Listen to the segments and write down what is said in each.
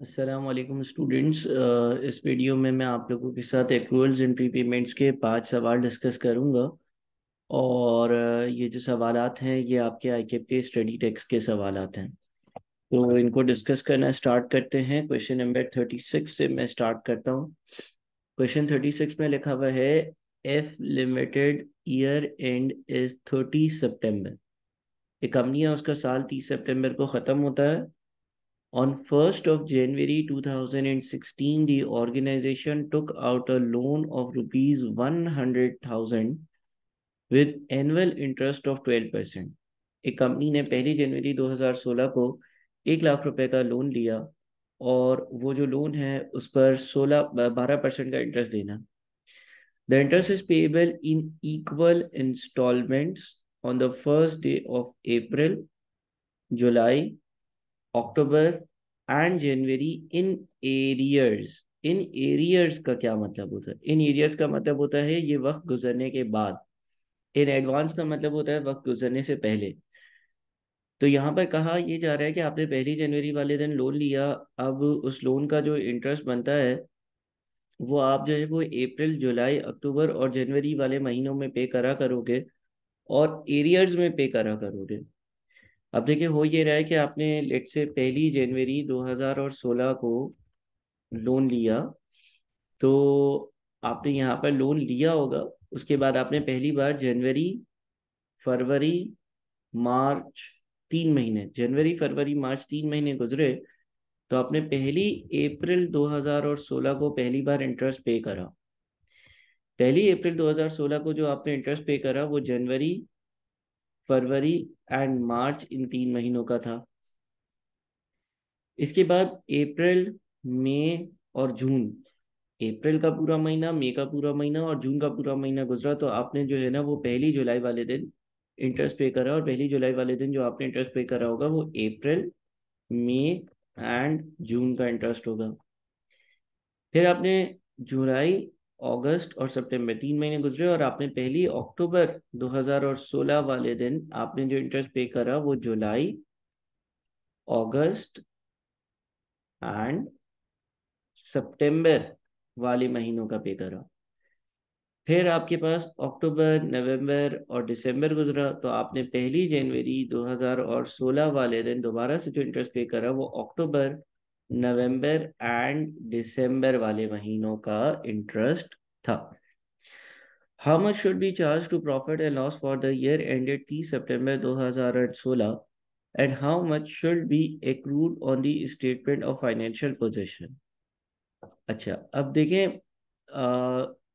वालेकुम स्टूडेंट्स इस वीडियो में मैं आप लोगों के साथ एक्रूअल्स एंड प्रीपेमेंट्स के पाँच सवाल डिस्कस करूँगा। और uh, ये जो सवालात हैं ये आपके आईकेप के स्टडी टेक्स्ट के सवालात हैं। तो इनको डिस्कस करना स्टार्ट करते हैं। क्वेश्चन नंबर थर्टी सिक्स से मैं स्टार्ट करता हूँ। क्वेश्चन थर्टी सिक्स में लिखा हुआ है F limited year end is thirty September एक कंपनी है उसका साल तीस सितंबर को ख़त्म होता है। On 1st of January 2016, the organization took out a loan of rupees 100,000 with annual interest of 12%. एक कंपनी ने पहली जनवरी 2016 को एक लाख रुपए का लोन लिया और वो जो लोन है उस पर 16 12 परसेंट का इंटरेस्ट देना the interest is payable in equal instalments on the first day of April July October and January in arrears in arrears का क्या मतलब होता है? इन एरियर्स का मतलब होता है ये वक्त गुजरने के बाद। इन एडवांस का मतलब होता है वक्त गुजरने से पहले। तो यहाँ पर कहा यह जा रहा है कि आपने पहली जनवरी वाले दिन लोन लिया, अब उस लोन का जो इंटरेस्ट बनता है, वो आप जो है वो अप्रैल जुलाई अक्टूबर और जनवरी वाले महीनों में पे करा करोगे और एरियर्स में पे करा करोगे। अब देखिए, हो ये रहा है कि आपने लेट से पहली जनवरी 2016 को लोन लिया तो आपने यहाँ पर लोन लिया होगा। उसके बाद आपने पहली बार जनवरी, फरवरी, मार्च तीन महीने, जनवरी, फरवरी, मार्च तीन महीने गुजरे तो आपने पहली अप्रैल 2016 को पहली बार इंटरेस्ट पे करा। पहली अप्रैल 2016 को जो आपने इंटरेस्ट पे करा, वो जनवरी फरवरी एंड मार्च इन तीन महीनों का था। इसके बाद अप्रैल, मई और जून। अप्रैल का पूरा महीना, मई का पूरा महीना और जून का पूरा महीना गुजरा तो आपने जो है ना वो पहली जुलाई वाले दिन इंटरेस्ट पे करा और पहली जुलाई वाले दिन जो आपने इंटरेस्ट पे करा होगा वो अप्रैल, मई एंड जून का इंटरेस्ट होगा। फिर आपने जुलाई अगस्त और सितंबर, तीन महीने गुजरे और आपने पहली अक्टूबर 2016 वाले दिन आपने जो इंटरेस्ट पे करा वो जुलाई, अगस्त एंड सितंबर वाले महीनों का पे करा। फिर आपके पास अक्टूबर, नवंबर और दिसंबर गुजरा तो आपने पहली जनवरी 2016 वाले दिन दोबारा से जो इंटरेस्ट पे करा वो अक्टूबर नवंबर एंड दिसंबर वाले महीनों का इंटरेस्ट था। How much should be charge to profit and loss for the year ended 30 September 2016 and how much should be accrued on the statement of financial position अच्छा अब देखें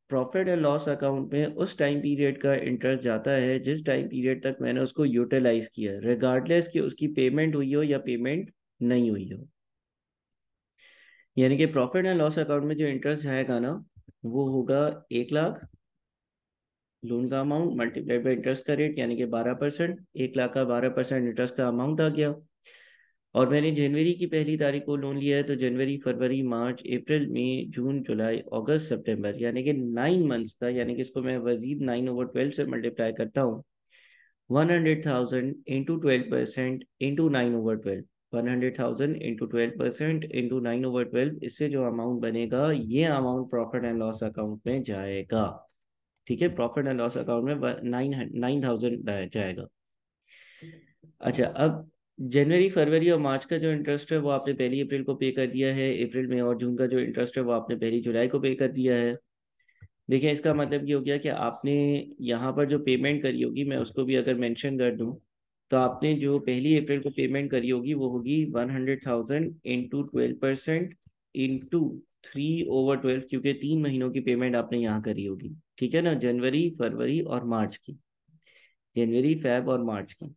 प्रॉफिट एंड लॉस अकाउंट में उस time period का interest जाता है जिस time period तक मैंने उसको यूटिलाइज किया रिगार्डलेस कि उसकी पेमेंट हुई हो या पेमेंट नहीं हुई हो। यानी कि प्रॉफिट एंड लॉस अकाउंट में जो इंटरेस्ट जाएगा ना, वो होगा एक लाख। लोन का अमाउंट मल्टीप्लाइड बाई इंटरेस्ट का रेट यानी कि बारह परसेंट एक लाख का बारह परसेंट इंटरेस्ट का अमाउंट आ गया। और मैंने जनवरी की पहली तारीख को लोन लिया है तो जनवरी, फरवरी, मार्च, अप्रैल, मई, जून, जुलाई, अगस्त, सितंबर, यानी कि नाइन मंथ्स का, यानी कि इसको मैं वजीद नाइन ओवर ट्वेल्व से मल्टीप्लाई करता हूँ। One hundred thousand into twelve percent into nine over twelve इससे जो अमाउंट बनेगा, ये amount profit and loss account में जाएगा। ठीक है? प्रॉफिट एंड लॉस अकाउंट में नाइन नाइन थाउज़ेंड जाएगा। अच्छा अब जनवरी, फरवरी और मार्च का जो इंटरेस्ट है, वो आपने पहली अप्रैल को पे कर दिया है। अप्रैल में और जून का जो इंटरेस्ट है, वो आपने पहली जुलाई को पे कर दिया है। देखिए, इसका मतलब ये हो गया कि आपने यहाँ पर जो पेमेंट करी होगी, मैं उसको भी अगर मेंशन कर दूँ तो आपने जो पहली अप्रैल को पेमेंट करी होगी, वो होगी one hundred thousand into twelve percent into three over twelve क्योंकि तीन महीनों की पेमेंट आपने यहाँ करी होगी। ठीक है ना? जनवरी, फरवरी और मार्च की। जनवरी, फेब और मार्च की।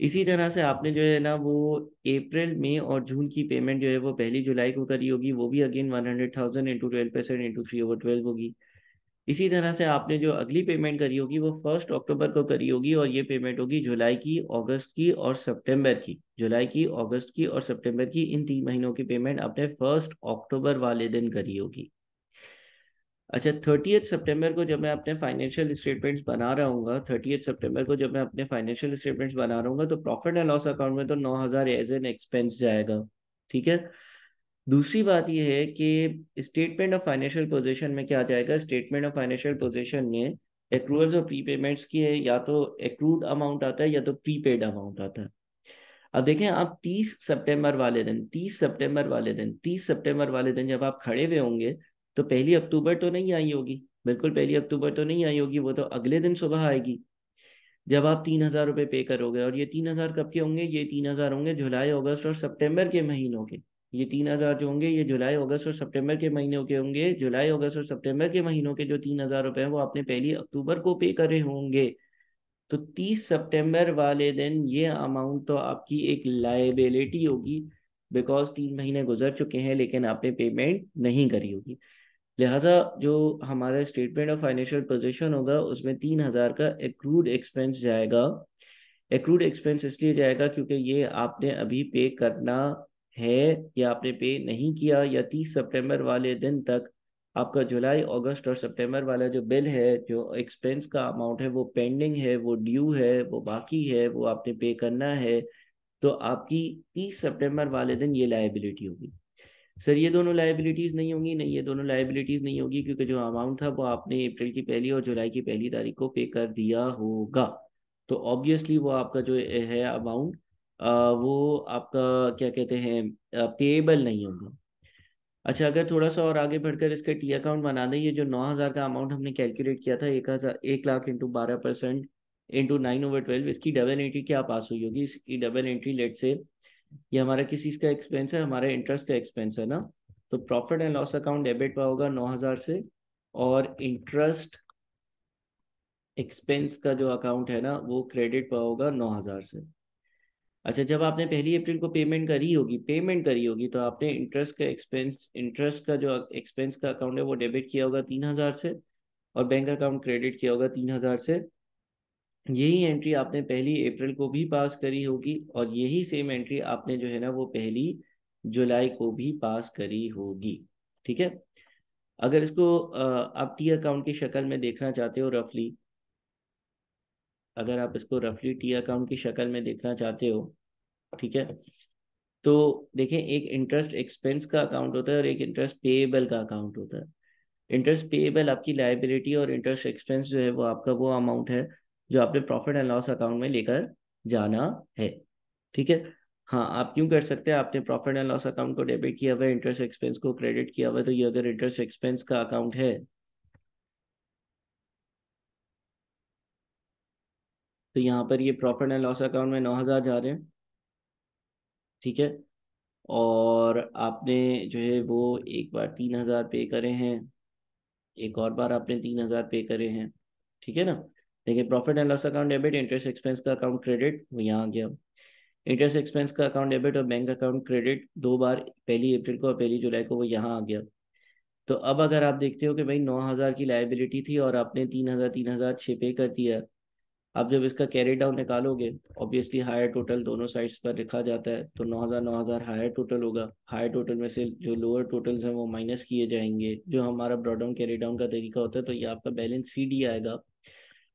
इसी तरह से आपने जो है ना, वो अप्रैल मई और जून की पेमेंट जो है, वो पहली जुलाई को करी होगी, वो भी again one hundred thousand into twelve percent into three over twelve होगी। इसी तरह से आपने जो अगली पेमेंट करी होगी, वो फ़र्स्ट अक्टूबर को करी होगी और ये पेमेंट होगी जुलाई की अगस्त की और सितंबर की। जुलाई की अगस्त की और सितंबर की इन तीन महीनों की पेमेंट आपने फ़र्स्ट अक्टूबर वाले दिन करी होगी। अच्छा थर्टी सितंबर को जब मैं अपने फाइनेंशियल स्टेटमेंट्स बना रहा हूँ थर्टी सितंबर को जब मैं अपने फाइनेंशियल स्टेटमेंट्स बना रहा हूँ तो प्रॉफिट एंड लॉस अकाउंट में तो नौ हज़ार एज एन एक्सपेंस जाएगा, ठीक है? दूसरी बात यह है कि स्टेटमेंट ऑफ़ फाइनेंशियल पोजीशन में क्या जाएगा? स्टेटमेंट ऑफ़ फाइनेंशियल पोजीशन में एक्रूअल्स और प्री पेमेंट्स की है, या तो एक्रूड अमाउंट आता है, या तो प्रीपेड अमाउंट आता है। अब देखें, आप 30 सितंबर वाले दिन 30 सितंबर वाले दिन 30 सितंबर वाले दिन जब आप खड़े हुए होंगे तो पहली अक्टूबर तो नहीं आई होगी। बिल्कुल पहली अक्टूबर तो नहीं आई होगी, वो तो अगले दिन सुबह आएगी। जब आप तीन हज़ार रुपये पे करोगे, और ये तीन हज़ार कब के होंगे? ये तीन हज़ार होंगे जुलाई, अगस्त और सितंबर के महीनों के। ये तीन हज़ार जो होंगे, ये जुलाई, अगस्त और सितंबर के महीनों के होंगे। जुलाई, अगस्त और सितंबर के महीनों के जो तीन हज़ार रुपये हैं, वो आपने पहली अक्टूबर को पे करे होंगे। तो तीस सितंबर वाले दिन ये अमाउंट तो आपकी एक लाइबिलिटी होगी बिकॉज़ तीन महीने गुजर चुके हैं, लेकिन आपने पेमेंट नहीं करी होगी। लिहाजा जो हमारा स्टेटमेंट ऑफ़ फाइनेंशियल पोजीशन होगा, उसमें तीन हज़ार का एक्रूड एक्सपेंस जाएगा। एक्रूड एक्सपेंस इसलिए जाएगा क्योंकि ये आपने अभी पे करना है या आपने पे नहीं किया या तीस सितंबर वाले दिन तक आपका जुलाई, अगस्त और सितंबर वाला जो बिल है, जो एक्सपेंस का अमाउंट है, वो पेंडिंग है, वो ड्यू है, वो बाकी है, वो आपने पे करना है तो आपकी तीस सितंबर वाले दिन ये लाइबिलिटी होगी। सर, ये दोनों लाइबिलिटीज नहीं होंगी, नहीं, ये दोनों लाइबिलिटीज नहीं होगी, क्योंकि जो अमाउंट था वो आपने अप्रैल की पहली और जुलाई की पहली तारीख को पे कर दिया होगा। तो ऑब्वियसली वो आपका जो है अमाउंट वो आपका क्या कहते हैं पेएबल नहीं होगा। अच्छा अगर थोड़ा सा और आगे बढ़कर इसका टी अकाउंट बना दें, ये जो नौ हज़ार का अमाउंट हमने कैलकुलेट किया था, एक हज़ार, एक लाख इंटू बारह percent into nine over twelve इसकी डबल एंट्री क्या पास हुई होगी? इसकी डबल एंट्री लेट से ये हमारा किस चीज़ का एक्सपेंस है, हमारा इंटरेस्ट का एक्सपेंस है ना? तो profit and loss account debit पर होगा नौ हज़ार से, और इंटरेस्ट एक्सपेंस का जो अकाउंट है ना, वो क्रेडिट पर होगा नौ हज़ार से। अच्छा जब आपने पहली अप्रैल को पेमेंट करी होगी पेमेंट करी होगी तो आपने इंटरेस्ट का एक्सपेंस इंटरेस्ट का जो एक्सपेंस का अकाउंट है, वो डेबिट किया होगा तीन हज़ार से और बैंक अकाउंट क्रेडिट किया होगा तीन हज़ार से। यही एंट्री आपने पहली अप्रैल को भी पास करी होगी और यही सेम एंट्री आपने जो है ना, वो पहली जुलाई को भी पास करी होगी। ठीक है? अगर इसको आप टी अकाउंट की शक्ल में देखना चाहते हो रफली अगर आप इसको रफली टी अकाउंट की शक्ल में देखना चाहते हो, ठीक है? तो देखें एक इंटरेस्ट एक्सपेंस का अकाउंट होता है और एक इंटरेस्ट पेएबल का अकाउंट होता है। इंटरेस्ट पेएबल आपकी लाइबिलिटी और इंटरेस्ट एक्सपेंस जो है, वो आपका वो अमाउंट है जो आपने प्रॉफिट एंड लॉस अकाउंट में लेकर जाना है, ठीक है? हाँ आप क्यों कर सकते हैं? आपने प्रॉफिट एंड लॉस अकाउंट को डेबिट किया हुआ है इंटरेस्ट एक्सपेंस को क्रेडिट किया हुआ है तो ये अगर इंटरेस्ट एक्सपेंस का अकाउंट है तो यहाँ पर ये प्रॉफिट एंड लॉस अकाउंट में नौ हज़ार जा रहे हैं। ठीक है? और आपने जो है वो एक बार तीन हज़ार पे करे हैं, एक और बार आपने तीन हज़ार पे करे हैं। ठीक है ना? देखिए profit and loss account debit interest expense का अकाउंट क्रेडिट वो यहाँ आ गया। इंटरेस्ट एक्सपेंस का अकाउंट डेबिट और बैंक अकाउंट क्रेडिट दो बार, पहली अप्रैल को और पहली जुलाई को वो यहाँ आ गया। तो अब अगर आप देखते हो कि भाई नौ हज़ार की लाइबिलिटी थी और आपने तीन हज़ार तीन हज़ार छः पे कर दिया आप जब इसका कैरी डाउन निकालोगे ऑब्वियसली हायर टोटल दोनों साइड्स पर लिखा जाता है तो नौ हज़ार नौ हज़ार हायर टोटल होगा। हायर टोटल में से जो लोअर टोटल्स हैं वो माइनस किए जाएँगे, जो हमारा ब्रॉड डाउन कैरी डाउन का तरीका होता है तो ये आपका बैलेंस सी डी आएगा।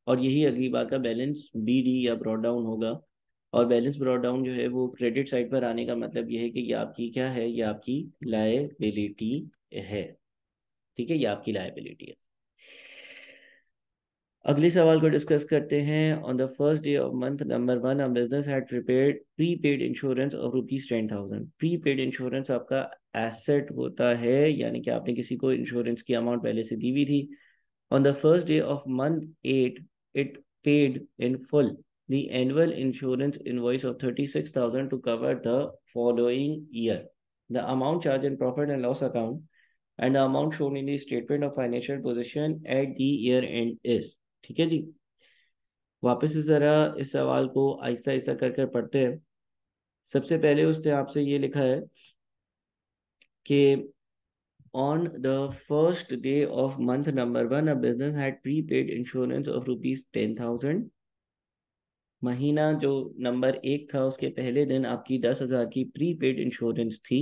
और यही अगली बार का बैलेंस बी डी या ब्रॉड डाउन होगा। और बैलेंस ब्रॉड डाउन जो है वो क्रेडिट साइड पर आने का मतलब ये है कि ये आपकी क्या है? ये आपकी लाइबिलिटी है। ठीक है? ये आपकी लाइबिलिटी है। अगले सवाल को डिस्कस करते हैं। On the first day of month number one business had prepaid prepaid insurance of rupees ten thousand prepaid insurance आपका एसेट होता है, यानी कि आपने किसी को इंश्योरेंस की अमाउंट पहले से दी हुई थी। On the first day of month eight it paid in full the annual insurance invoice of thirty six thousand to cover the following year the amount charge in profit and loss account and the amount shown in the statement of financial position at the end is ठीक है जी। वापस से ज़रा इस सवाल को आहिस्ता आहिस्ता कर कर पढ़ते हैं। सबसे पहले उसने आपसे ये लिखा है कि the first day of month number one a business had prepaid insurance of rupees ten thousand महीना जो नंबर एक था, उसके पहले दिन आपकी दस हज़ार की प्री पेड इंश्योरेंस थी।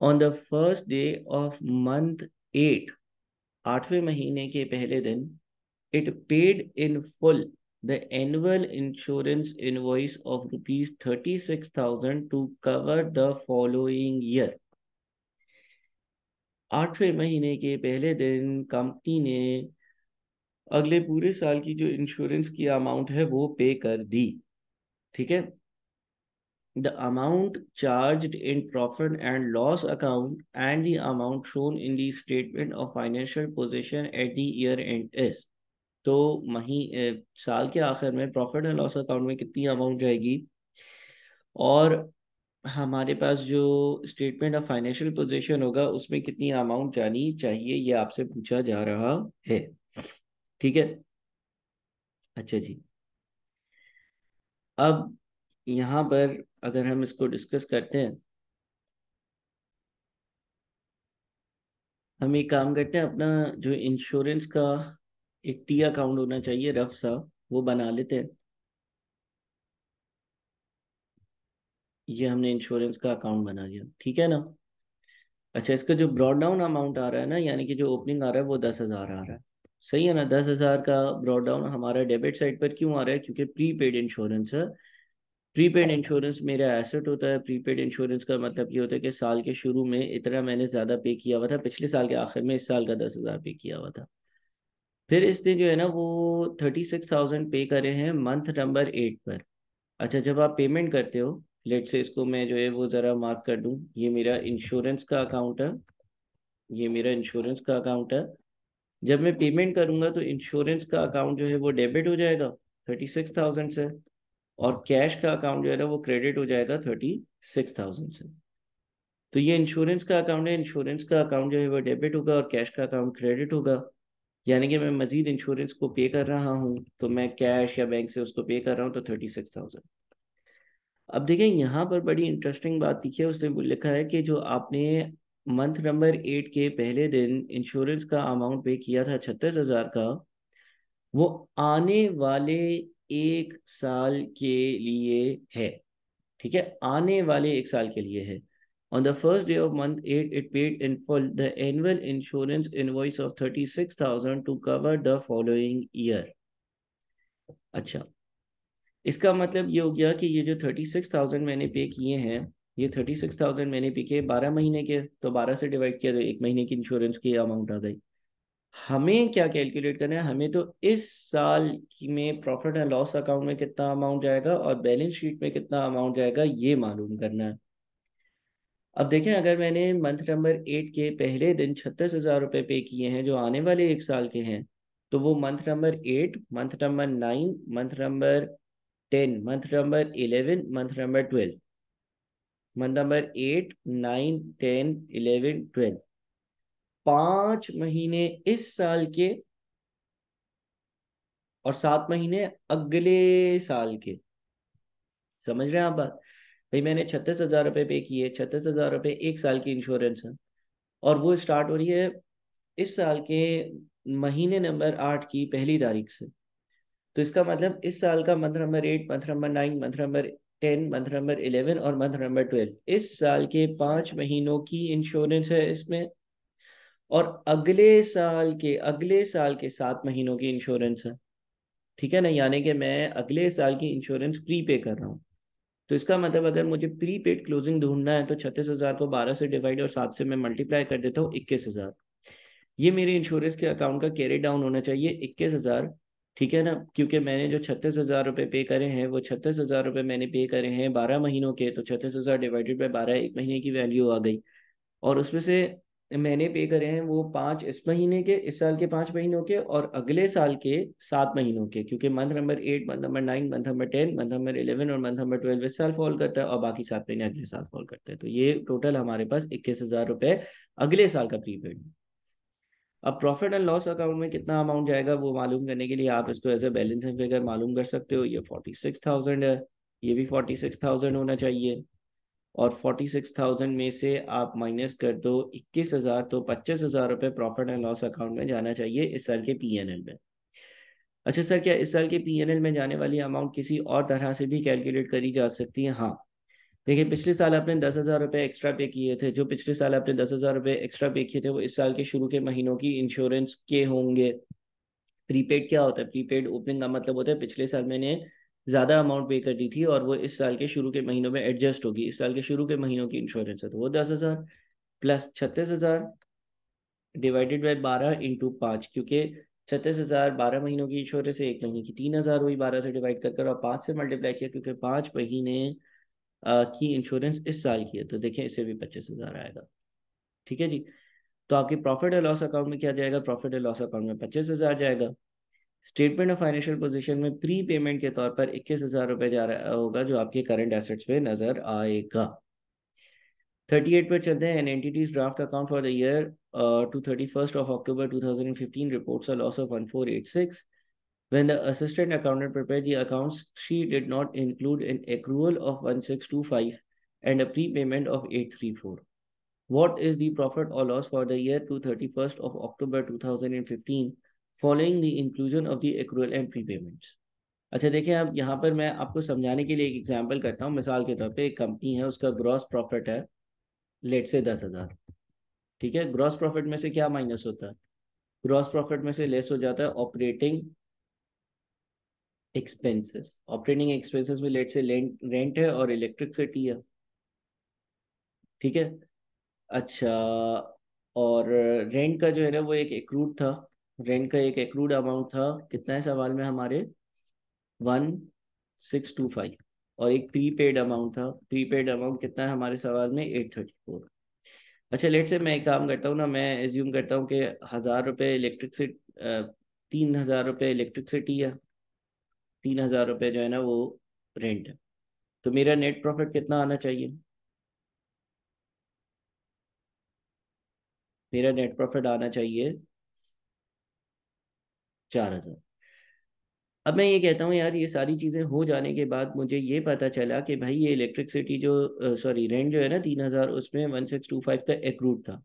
On the first day of month eight आठवें महीने के पहले दिन it paid in full. The annual insurance invoice of rupees 36000 to cover the following year. आठवें महीने के पहले दिन कंपनी ने अगले पूरे साल की जो इंश्योरेंस की अमाउंट है, वो पे कर दी। ठीक है? The amount charge in profit and loss account and the amount shown in the statement of financial position at the year end is तो मही साल के आखिर में प्रॉफिट एंड लॉस अकाउंट में कितनी अमाउंट जाएगी? और हमारे पास जो स्टेटमेंट ऑफ़ फाइनेंशियल पोजीशन होगा, उसमें कितनी अमाउंट जानी चाहिए, ये आपसे पूछा जा रहा है। ठीक है? अच्छा जी। अब यहाँ पर अगर हम इसको डिस्कस करते हैं, हम एक काम करते हैं, अपना जो इंश्योरेंस का एक टी अकाउंट होना चाहिए, रफ सा, वो बना लेते हैं। ये हमने इंश्योरेंस का अकाउंट बना लिया, ठीक है ना? अच्छा इसका जो ब्रॉड डाउन अमाउंट आ रहा है ना, यानी कि जो ओपनिंग आ रहा है, वो दस हज़ार आ रहा है। सही है ना? दस हज़ार का ब्रॉड डाउन हमारा डेबिट साइड पर क्यों आ रहा है? क्योंकि प्रीपेड इंश्योरेंस है। प्रीपेड इंश्योरेंस मेरा एसेट होता है। प्रीपेड इंश्योरेंस का मतलब ये होता है कि साल के शुरू में इतना मैंने ज़्यादा पे किया हुआ था, पिछले साल के आखिर में इस साल का दस हज़ार पे किया हुआ था। फिर इसने जो है ना वो थर्टी सिक्स थाउज़ेंड पे करे हैं मंथ नंबर एट पर। अच्छा जब आप पेमेंट करते हो लेट से इसको मैं जो है वो ज़रा मार्क कर दूँ, ये मेरा इंश्योरेंस का अकाउंट है। ये मेरा इंश्योरेंस का अकाउंट है। जब मैं पेमेंट करूँगा तो इंश्योरेंस का अकाउंट जो है वो डेबिट हो जाएगा थर्टी सिक्स थाउज़ेंड से और कैश का अकाउंट जो है ना वो क्रेडिट हो जाएगा थर्टी सिक्स थाउज़ेंड से। तो ये इंश्योरेंस का अकाउंट है इंश्योरेंस का अकाउंट जो है वो डेबिट होगा और कैश का अकाउंट क्रेडिट होगा। यानी कि मैं मजीद इंश्योरेंस को पे कर रहा हूँ तो मैं कैश या बैंक से उसको पे कर रहा हूँ तो थर्टी सिक्स थाउज़ेंड अब देखें यहाँ पर बड़ी इंटरेस्टिंग बात दिखी है, उसने लिखा है कि जो आपने मंथ नंबर एट के पहले दिन इंश्योरेंस का अमाउंट पे किया था, छत्तीस हज़ार का, वो आने वाले एक साल के लिए है। ठीक है? आने वाले एक साल के लिए है। On the first day of month 8, it paid in full the annual insurance invoice of 36,000 to cover the following year. अच्छा। इसका मतलब ये हो गया कि ये जो 36,000 मैंने पे किए हैं ये 36,000 मैंने पे किए 12 महीने के तो 12 से डिवाइड किया तो एक महीने की इंश्योरेंस की अमाउंट आ गई। हमें क्या कैलकुलेट करना है? हमें तो इस साल में प्रॉफिट एंड लॉस अकाउंट में कितना अमाउंट जाएगा और बैलेंस शीट में कितना अमाउंट जाएगा ये मालूम करना है। अब देखें, अगर मैंने मंथ नंबर एट के पहले दिन छत्तीस हज़ार रुपये पे किए हैं, जो आने वाले एक साल के हैं तो वो month number eight month number nine month number ten month number eleven month number twelve month number eight nine ten eleven twelve पाँच महीने इस साल के और सात महीने अगले साल के। समझ रहे हैं आप बात? भाई मैंने छत्तीस हज़ार रुपये पे किए, छत्तीस हज़ार रुपये एक साल की इंश्योरेंस है। और वो स्टार्ट हो रही है इस साल के महीने नंबर आठ की पहली तारीख से। तो इसका मतलब इस साल का month number eight month number nine month number ten month number eleven और मंथ नंबर ट्वेल्व इस साल के पाँच महीनों की इंश्योरेंस है इसमें। और अगले साल के, अगले साल के सात महीनों की इंश्योरेंस है। ठीक है ना? यानी कि मैं अगले साल की इंश्योरेंस प्री पे कर रहा हूँ। तो इसका मतलब अगर मुझे प्री पेड क्लोजिंग ढूंढना है तो छत्तीस हज़ार को बारह से डिवाइड और सात से मैं मल्टीप्लाई कर देता हूँ इक्कीस हज़ार। ये मेरे इंश्योरेंस के अकाउंट का कैरी डाउन होना चाहिए इक्कीस हज़ार, ठीक है ना? क्योंकि मैंने जो छत्तीस हज़ार रुपये पे करे हैं, वो छत्तीस हज़ार रुपये मैंने पे करे हैं बारह महीनों के तो छत्तीस हज़ार डिवाइडेड बाय बारह एक महीने की वैल्यू आ गई। और उसमें से मैंने पे करे हैं वो पाँच इस महीने के, इस साल के पाँच महीनों के और अगले साल के सात महीनों के, क्योंकि month number eight month number nine month number ten month number eleven और मंथ नंबर ट्वेल्व इस साल फॉल करता है और बाकी सात महीने अगले साल फॉल करते हैं। तो ये टोटल हमारे पास इक्कीस हज़ार रुपये अगले साल का प्रीपेड अब प्रॉफिट एंड लॉस अकाउंट में कितना अमाउंट जाएगा वो मालूम करने के लिए आप इसको एज ए बैलेंस फिगर मालूम कर सकते हो। ये फोर्टी सिक्स थाउज़ेंड है, ये भी फोर्टी सिक्स थाउज़ेंड होना चाहिए। और फोर्टी सिक्स थाउज़ेंड में से आप माइनस कर दो इक्कीस हज़ार तो पच्चीस हज़ार रुपये प्रॉफिट एंड लॉस अकाउंट में जाना चाहिए इस साल के पीएनएल में। अच्छा सर, क्या इस साल के पीएनएल में जाने वाली अमाउंट किसी और तरह से भी कैलकुलेट करी जा सकती है? हाँ। देखिए, पिछले साल आपने दस हज़ार रुपये एक्स्ट्रा पे किए थे। जो पिछले साल आपने दस हज़ार रुपये एक्स्ट्रा पे किए थे, वो इस साल के शुरू के महीनों की इंश्योरेंस के होंगे। प्रीपेड क्या होता है? प्रीपेड ओपनिंग का मतलब होता है, पिछले साल मैंने ज़्यादा अमाउंट पे कर दी थी और वो इस साल के शुरू के महीनों में एडजस्ट होगी। इस साल के शुरू के महीनों की इंश्योरेंस है। तो वो दस हज़ार प्लस छत्तीस हज़ार डिवाइडेड बाई बारह इंटू पाँच, क्योंकि छत्तीस हज़ार बारह महीनों की इंश्योरेंस है, एक महीने की। तीन हज़ार हुई बारह से डिवाइड कर और पाँच से मल्टीप्लाई किया, क्योंकि पाँच महीने की इंश्योरेंस इस साल की है। तो देखें इसे भी पच्चीस हज़ार आएगा। ठीक है जी? तो आपकी प्रॉफिट एंड लॉस अकाउंट में क्या जाएगा? प्रॉफिट एंड लॉस अकाउंट में पच्चीस हज़ार जाएगा। स्टेटमेंट ऑफ़ फाइनेंशियल पोजीशन में प्री पेमेंट के तौर पर इक्कीस हज़ार रुपये जा रहा होगा जो आपके करंट एसेट्स पे नज़र आएगा। थर्टी एट पर चलते हैं an entity's draft account for the year to thirty first of October two thousand and fifteen reports a loss of one four eight six When the assistant accountant prepared the accounts, she did not include an accrual of 1625 and a prepayment of 834. What is the profit or loss for the year to 31st of October 2015 following the inclusion of the accrual and prepayments? अच्छा देखिए, अब यहाँ पर मैं आपको समझाने के लिए एक एग्ज़ाम्पल करता हूँ। मिसाल के तौर पर एक कंपनी है, उसका ग्रॉस प्रॉफिट है लेट से दस हज़ार। ठीक है? ग्रॉस प्रॉफिट में से क्या माइनस होता है? ग्रॉस प्रॉफिट में से लेस हो जाता है ऑपरेटिंग एक्सपेंसेस ऑपरेटिंग एक्सपेंसेस में लेट से रेंट है और इलेक्ट्रिसिटी है। ठीक है? अच्छा और रेंट का जो है ना, वो एक एक्रूड था। रेंट का एक एक्रूड अमाउंट था, कितना है सवाल में हमारे? वन सिक्स टू फाइव और एक प्री पेड अमाउंट था। प्रीपेड अमाउंट कितना है हमारे सवाल में? एट थर्टी फोर अच्छा लेट से मैं एक काम करता हूँ ना, मैं एज्यूम करता हूँ कि हज़ार रुपये इलेक्ट्रिकसिटी तीन हज़ार रुपये इलेक्ट्रिकसिटी है। तीन हज़ार रुपये जो है ना वो रेंट है। तो मेरा नेट प्रॉफिट कितना आना चाहिए? मेरा नेट प्रॉफिट आना चाहिए चार हज़ार। अब मैं ये कहता हूँ, यार, ये सारी चीज़ें हो जाने के बाद मुझे ये पता चला कि भाई ये इलेक्ट्रिसिटी जो सॉरी रेंट जो है ना तीन हज़ार, उसमें वन सिक्स टू फाइव का एक्रूट था।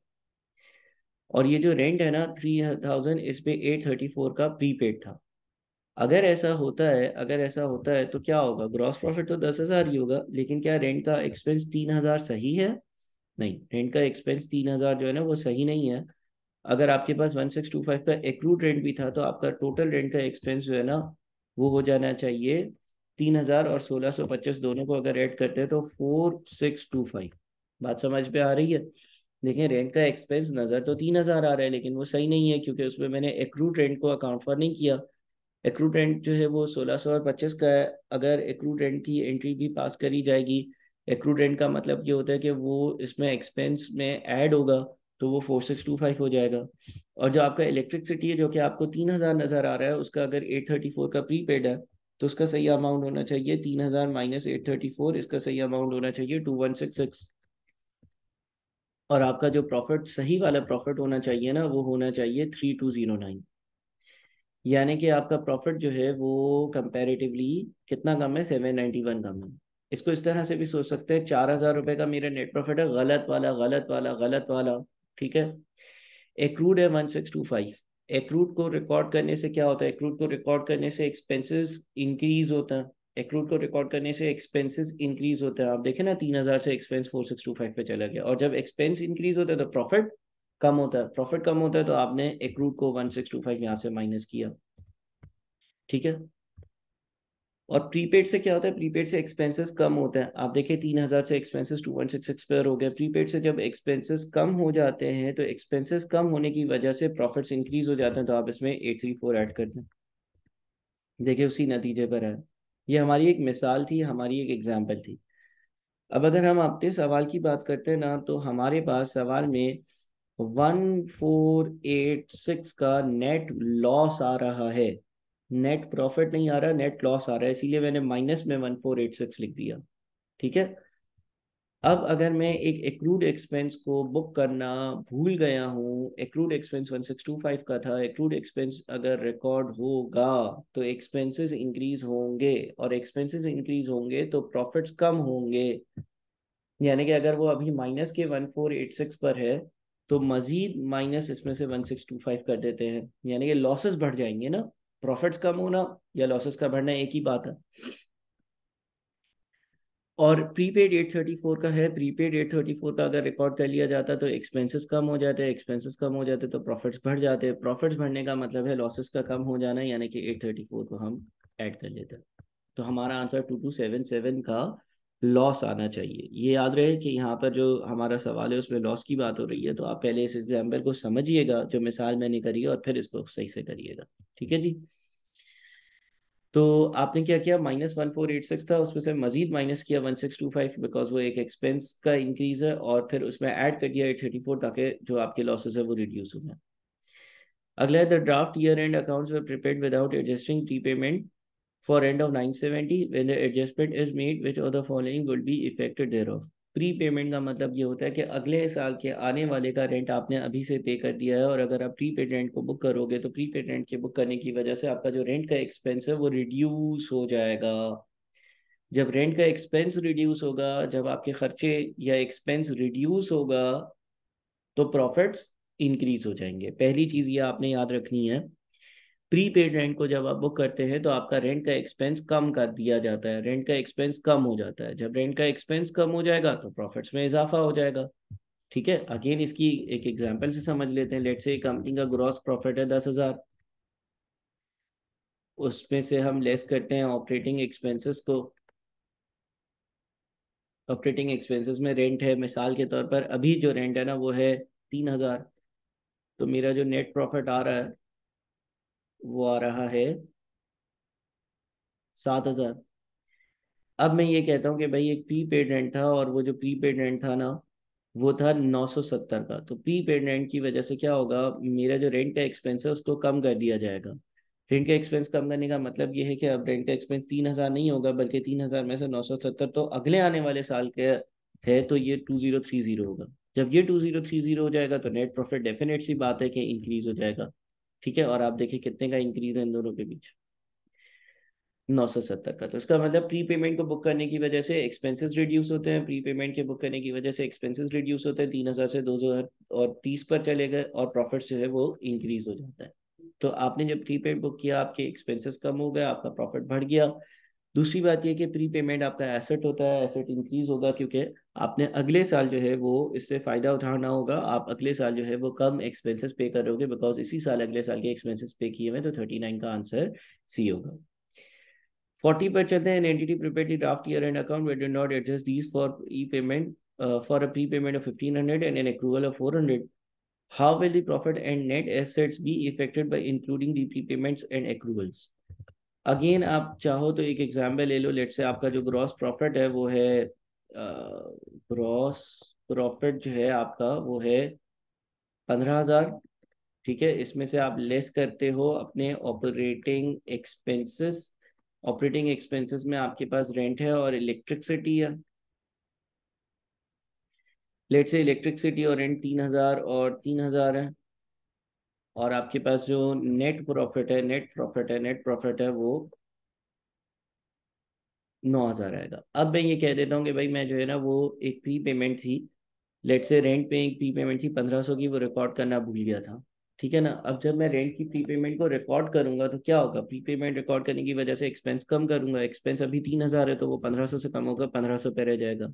और ये जो रेंट है ना थ्री थाउज़ेंड इसमें एट थर्टी फोर का प्रीपेड था। अगर ऐसा होता है, अगर ऐसा होता है तो क्या होगा? ग्रॉस प्रॉफिट तो दस हज़ार ही होगा, लेकिन क्या रेंट का एक्सपेंस तीन हज़ार सही है? नहीं रेंट का एक्सपेंस तीन हज़ार जो है ना, वो सही नहीं है। अगर आपके पास वन सिक्स टू फाइव का एक्रूड रेंट भी था तो आपका टोटल रेंट का एक्सपेंस जो है ना, वो हो जाना चाहिए तीन हज़ार और सोलह सौ पच्चीस दोनों को अगर ऐड करते हैं तो फोर सिक्स टू फाइव बात समझ पे आ रही है? देखिए रेंट का एक्सपेंस नज़र तो तीन हज़ार आ रहा है, लेकिन वो सही नहीं है, क्योंकि उसमें मैंने एक्रूड रेंट को अकाउंट फॉर नहीं किया। एक्रूड रेंट जो है वो सोलह सौ और पच्चीस का है। अगर एक्रूड रेंट की एंट्री भी पास करी जाएगी एक्रूड रेंट का मतलब ये होता है कि वो इसमें एक्सपेंस में ऐड होगा। तो वो फोर सिक्स टू फाइव हो जाएगा। और जो आपका इलेक्ट्रिसिटी है, जो कि आपको तीन हज़ार नज़र आ रहा है, उसका अगर एट थर्टी फोर का प्रीपेड है तो उसका सही अमाउंट होना चाहिए तीन हज़ार माइनस एट थर्टी फोर इसका सही अमाउंट होना चाहिए टू वन सिक्स सिक्स और आपका जो प्रॉफिट सही वाला प्रॉफिट होना चाहिए ना, वो होना चाहिए थ्री टू ज़ीरो नाइन यानी कि आपका प्रॉफिट जो है, वो कंपैरेटिवली कितना कम है? सेवन नाइन्टी वन कम है। इसको इस तरह से भी सोच सकते हैं, चार हज़ार रुपये का मेरा नेट प्रॉफिट है, गलत वाला गलत वाला गलत वाला। ठीक है? एक्रूड है one six two five accrued को रिकॉर्ड करने से क्या होता है? एक्रूड को रिकॉर्ड करने से एक्सपेंसेस इंक्रीज होता है। एक्रूड को रिकॉर्ड करने से एक्सपेंसेस इंक्रीज होता है। आप देखें ना, तीन हज़ार से expense four six two five पे चला गया। और जब एक्सपेंस इंक्रीज होता है तो प्रॉफिट कम होता है। प्रॉफिट कम होता है तो आपने एक्रूड को वन सिक्स टू फाइव यहाँ से माइनस किया। ठीक है? और प्रीपेड से क्या होता है? प्रीपेड से एक्सपेंसेस कम होता है। आप देखिए तीन हज़ार से एक्सपेंसेस टू वन सिक्स पर हो गया। प्रीपेड से जब एक्सपेंसेस कम हो जाते हैं तो एक्सपेंसेस कम होने की वजह से प्रॉफिट्स इंक्रीज हो जाते हैं तो आप इसमें एट थ्री फोर ऐड कर दें देखिए, उसी नतीजे पर है। ये हमारी एक मिसाल थी, हमारी एक एग्ज़ाम्पल थी। अब अगर हम अपने सवाल की बात करते हैं ना तो हमारे पास सवाल में वन फोर एट सिक्स का नेट लॉस आ रहा है। नेट प्रॉफिट नहीं आ रहा नेट लॉस आ रहा है, इसीलिए मैंने माइनस में वन फोर एट सिक्स लिख दिया, ठीक है? अब अगर मैं एक एक्रूड एक्सपेंस को बुक करना भूल गया हूँ accrued expense one six two five का था एक्रूड एक्सपेंस अगर रिकॉर्ड होगा तो एक्सपेंसेस इंक्रीज होंगे, और एक्सपेंसेस इंक्रीज होंगे तो प्रॉफिट्स कम होंगे। यानी कि अगर वो अभी माइनस के वन फोर एट सिक्स पर है तो मजीद माइनस इसमें से वन सिक्स टू फाइव कर देते हैं। यानी कि लॉसेस बढ़ जाएँगे ना? प्रॉफिट्स कम होना या लॉसेस का बढ़ना एक ही बात है। और प्रीपेड 834 का है। प्रीपेड 834 का अगर रिकॉर्ड कर लिया जाता तो एक्सपेंसेस कम हो जाते हैं एक्सपेंसेस कम हो जाते तो प्रॉफिट्स बढ़ जाते। हैं प्रॉफिट्स बढ़ने का मतलब है लॉसेस का कम हो जाना, यानी कि 834 को हम ऐड कर लेते। हैं तो हमारा answer two two seven seven का लॉस आना चाहिए। ये याद रहे कि यहाँ पर जो हमारा सवाल है, उसमें लॉस की बात हो रही है तो आप पहले इस एग्ज़ाम्पल को समझिएगा, जो मिसाल मैंने करी है, और फिर इसको सही से करिएगा। ठीक है जी? तो आपने क्या किया? Minus one four eight six था, उसमें से मजीद माइनस किया one six two five because वो एक एक्सपेंस का इंक्रीज है, और फिर उसमें ऐड कर दिया एट थर्टी फोर ताकि जो आपके लॉसेज है, वो रिड्यूस हो जाए। अगला है the draft year end accounts were prepared without adjusting prepayment for end of 970 when the adjustment is made, which of the following will be affected thereof? Prepayment का मतलब ये होता है कि अगले साल के आने वाले का रेंट आपने अभी से पे कर दिया है और अगर आप प्री पेड रेंट को बुक करोगे तो प्री पेड रेंट के बुक करने की वजह से आपका जो रेंट का एक्सपेंस है वो रिड्यूस हो जाएगा। जब रेंट का एक्सपेंस रिड्यूस होगा, जब आपके खर्चे या एक्सपेंस रिड्यूस होगा तो प्रॉफिट्स इंक्रीज हो जाएँगे। पहली चीज़ ये आपने याद रखनी है प्री पेड रेंट को जब आप बुक करते हैं तो आपका रेंट का एक्सपेंस कम कर दिया जाता है। रेंट का एक्सपेंस कम हो जाता है। जब रेंट का एक्सपेंस कम हो जाएगा तो प्रॉफिट्स में इजाफा हो जाएगा। ठीक है? अगेन इसकी एक एग्जांपल से समझ लेते हैं। लेट से कंपनी का ग्रॉस प्रॉफिट है दस हज़ार। उसमें से हम लेस करते हैं ऑपरेटिंग एक्सपेंसेस को। ऑपरेटिंग एक्सपेंसेस में रेंट है, मिसाल के तौर पर। अभी जो रेंट है ना, वो है तीन हज़ार। तो मेरा जो नेट प्रॉफिट आ रहा है वो आ रहा है सात हज़ार। अब मैं ये कहता हूँ कि भाई एक प्री पेड रेंट था और वो जो प्री पेड रेंट था ना, वो था नौ सौ सत्तर का। तो प्री पेड रेंट की वजह से क्या होगा, मेरा जो रेंट का एक्सपेंस है उसको कम कर दिया जाएगा। रेंट का एक्सपेंस कम करने का मतलब ये है कि अब रेंट का एक्सपेंस तीन हज़ार नहीं होगा, बल्कि तीन हज़ार में से नौ सौ सत्तर तो अगले आने वाले साल के है तो ये टू ज़ीरो थ्री ज़ीरो होगा। जब ये टू ज़ीरो थ्री ज़ीरो हो जाएगा तो नेट प्रॉफिट डेफिनेट सी बात है कि इंक्रीज हो जाएगा। ठीक है? और आप देखिए कितने का इंक्रीज है इन दोनों के बीच। नौ सौ सत्तर का। तो इसका मतलब प्री पेमेंट को बुक करने की वजह से एक्सपेंसेस रिड्यूस होते हैं। प्री पेमेंट के बुक करने की वजह से एक्सपेंसेस रिड्यूस होते हैं। तीन हज़ार से दो हज़ार और तीस पर चले गए और प्रॉफिट जो है वो इंक्रीज हो जाता है। तो आपने जब प्री पेड बुक किया, आपके एक्सपेंसेस कम हो गए, आपका प्रॉफिट बढ़ गया। दूसरी बात यह कि प्री पेमेंट आपका एसेट होता है एसेट इंक्रीज होगा क्योंकि आपने अगले साल जो है वो इससे फ़ायदा उठाना होगा। आप अगले साल जो है वो कम एक्सपेंसेस पे करोगे बिकॉज़ इसी साल, अगले साल के एक्सपेंसेस पे किए हुए तो थर्टी नाइन का आंसर सी होगा। फोर्टी पर चलते हैं। Entity prepare draft year end account we do not adjust these for e payment for a prepayment of fifteen hundred and an accrual of four hundred how will the profit and net assets be affected by including the prepayments and accruals? Again आप चाहो तो एक example ले लो late से आपका जो gross profit है वो है ग्रॉस प्रॉफिट जो है आपका वो है पंद्रह हज़ार। ठीक है? इसमें से आप लेस करते हो अपने ऑपरेटिंग एक्सपेंसेस ऑपरेटिंग एक्सपेंसेस में आपके पास रेंट है और इलेक्ट्रिसिटी है। लेट से इलेक्ट्रिसिटी और रेंट तीन हज़ार और तीन हज़ार है। और आपके पास जो नेट प्रॉफिट है नेट प्रॉफिट है नेट प्रॉफिट है, वो नौ हज़ार आएगा। अब मैं ये कह देता हूँ कि भाई मैं जो है ना, वो एक प्री पेमेंट थी। लेट से रेंट पे एक प्री पेमेंट थी पंद्रह सौ की, वो रिकॉर्ड करना भूल गया था। ठीक है ना? अब जब मैं रेंट की प्री पेमेंट को रिकॉर्ड करूँगा तो क्या होगा? प्री पेमेंट रिकॉर्ड करने की वजह से एक्सपेंस कम करूँगा। एक्सपेंस अभी तीन हज़ार है तो वो पंद्रह सौ से कम होगा, पंद्रह सौ पे रह जाएगा।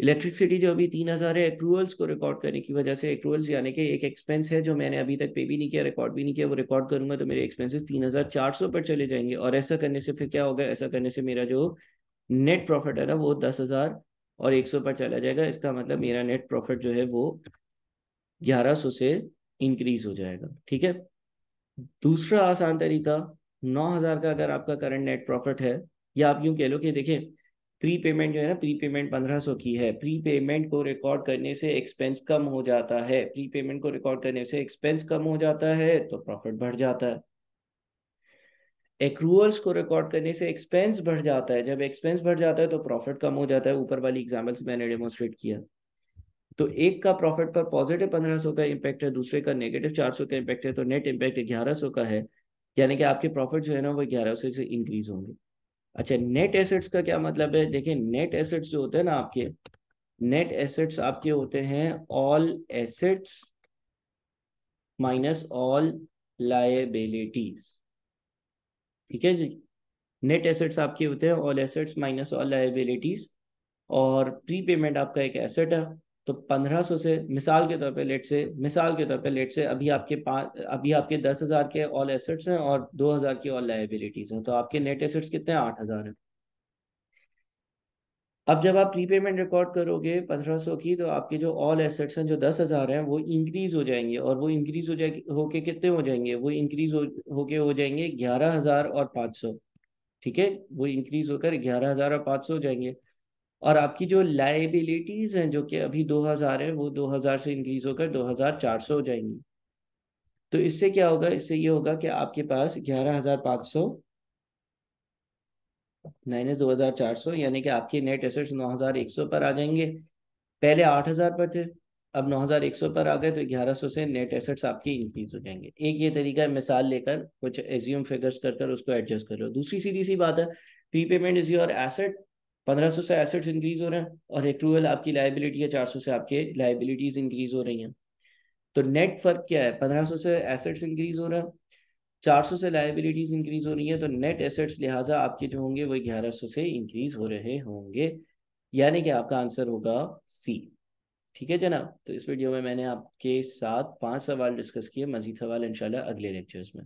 इलेक्ट्रिसिटी जो अभी तीन हज़ार है एक्रूवल्स को रिकॉर्ड करने की वजह से एक्रूवल्स यानी कि एक एक्सपेंस है जो मैंने अभी तक पे भी नहीं किया रिकॉर्ड भी नहीं किया, वो रिकॉर्ड करूँगा तो मेरे एक्सपेंसेस तीन हज़ार चार सौ पर चले जाएँगे। और ऐसा करने से फिर क्या होगा? ऐसा करने से मेरा जो नेट प्रॉफिट है ना, वो दस हज़ार और एक सौ पर चला जाएगा। इसका मतलब मेरा नेट प्रॉफिट जो है वो ग्यारह सौ से इंक्रीज हो जाएगा। ठीक है? दूसरा आसान तरीका, नौ हज़ार का अगर आपका करंट नेट प्रॉफिट है, या आप यूँ कह लो कि देखिए प्री पेमेंट जो है ना प्री पेमेंट पंद्रह सौ की है। प्री पेमेंट को रिकॉर्ड करने से एक्सपेंस कम हो जाता है। प्री पेमेंट को रिकॉर्ड करने से एक्सपेंस कम हो जाता है तो प्रॉफिट बढ़ जाता है। एक्रूअल्स को रिकॉर्ड करने से एक्सपेंस बढ़ जाता है। जब एक्सपेंस बढ़ जाता है तो प्रॉफिट कम हो जाता है। ऊपर वाली एग्ज़ाम्पल से मैंने डेमोन्स्ट्रेट किया। तो एक का प्रॉफिट पर पॉजिटिव पंद्रह सौ का इम्पैक्ट है, दूसरे का नेगेटिव चार सौ का इम्पैक्ट है तो नेट इम्पैक्ट ग्यारह सौ का है। यानी कि आपके प्रॉफिट जो है ना, वो ग्यारह सौ से इंक्रीज होंगे। अच्छा नेट एसेट्स का क्या मतलब है? देखिए नेट एसेट्स जो होते हैं ना आपके नेट एसेट्स आपके होते हैं all assets minus all liabilities ठीक है जी? नेट एसेट्स आपके होते हैं all assets minus all liabilities और प्री पेमेंट आपका एक एसेट है। तो पंद्रह सौ से मिसाल के तौर पे लेट से, मिसाल के तौर पे लेट से अभी आपके पाँच अभी आपके दस हज़ार के ऑल एसेट्स हैं और दो हज़ार की ऑल लाइबिलिटीज़ हैं तो आपके नेट एसेट्स कितने आठ हज़ार हैं। अब जब आप प्रीपेमेंट रिकॉर्ड करोगे पंद्रह सौ की तो आपके जो ऑल एसेट्स हैं, जो दस हज़ार हैं, वो इंक्रीज हो जाएँगे और वो इंक्रीज हो जाए, होके कितने हो जाएँगे? वो इंक्रीज हो, होके हो जाएँगे ग्यारह हज़ार और पाँच सौ, ठीक है? वो इंक्रीज होकर ग्यारह हज़ार और पाँच सौ हो जाएँगे। और आपकी जो लाइबिलिटीज़ हैं, जो कि अभी दो हज़ार है, वो दो हज़ार से इंक्रीज होकर दो हज़ार चार सौ हो जाएँगी। तो इससे क्या होगा? इससे ये होगा कि आपके पास ग्यारह हज़ार पाँच सौ माइनस दो हज़ार चार सौ, यानी कि आपके नेट एसेट्स नौ हज़ार एक सौ पर आ जाएँगे। पहले आठ हज़ार पर थे, अब नौ हज़ार एक सौ पर आ गए तो ग्यारह सौ से नेट एसेट्स आपके इंक्रीज हो जाएँगे। एक ये तरीका है, मिसाल लेकर कुछ एज्यूम फिगर्स कर कर उसको एडजस्ट कर दूसरी सीधी सी बात है prepayment is your asset पंद्रह सौ से एसेट्स इंक्रीज हो रहे हैं और एक्रूवल आपकी लाइबिलिटी है चार सौ से आपके लाइबिलिटीज इंक्रीज हो रही हैं। तो नेट फ़र्क क्या है? पंद्रह सौ से एसेट्स इंक्रीज हो रहा है, चार सौ से लाइबिलिटीज इंक्रीज हो रही है तो नेट एसेट्स लिहाजा आपके जो होंगे वो ग्यारह सौ से इंक्रीज हो रहे होंगे। यानी कि आपका आंसर होगा सी ठीक है जनाब? तो इस वीडियो में मैंने आपके साथ पाँच सवाल डिस्कस किए, मजीद सवाल इंशाल्लाह अगले लेक्चर्स में।